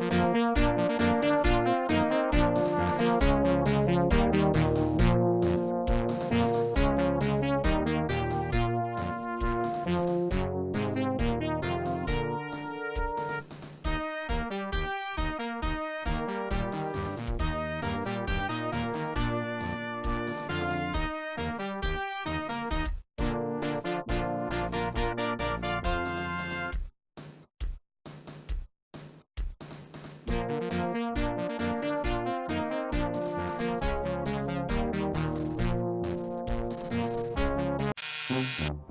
Música Mm-hmm.